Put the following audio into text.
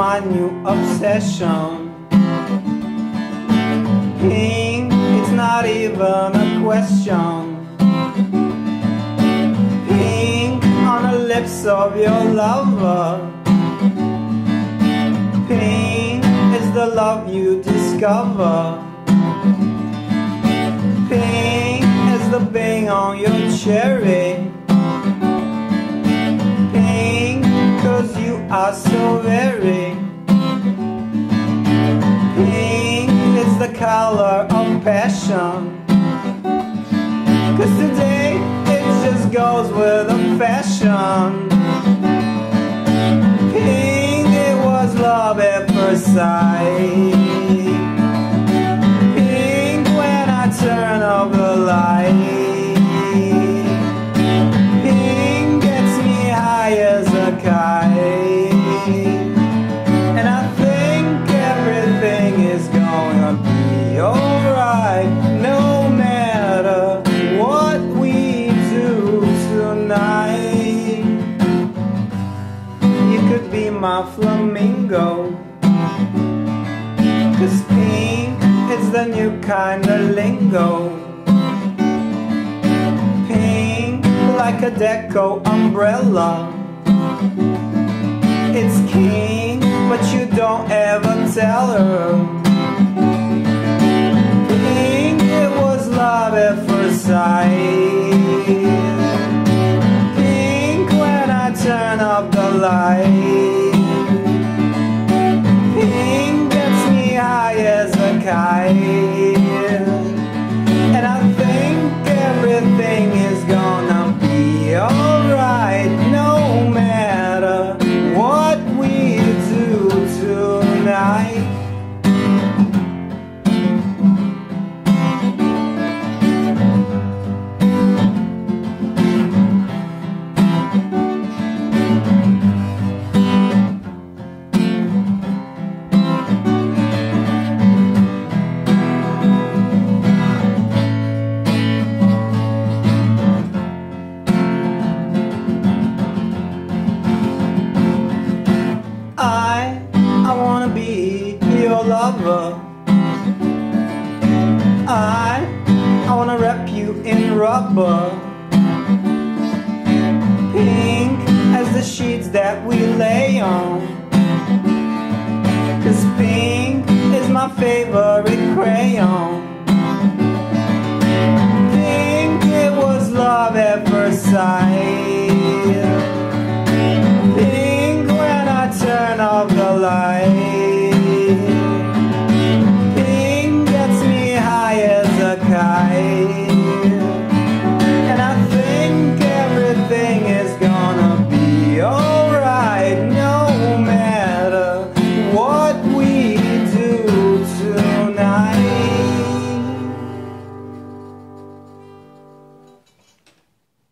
my new obsession. Pink, it's not even a question. Pink on the lips of your lover. Pink is the love you discover. Pink is the bang on your cherry. Pink, cause you are so the color of passion. Cause today it just goes with the fashion. Pink, it was love at first sight. Pink, when I turn off my flamingo. Cause pink is the new kind of lingo. Pink like a deco umbrella. It's king, but you don't ever tell her. Pink, it was love at first sight. Pink, when I turn up the light. In rubber. Pink as the sheets that we lay on. Cause pink is my favorite crayon. Pink, it was love at first sight.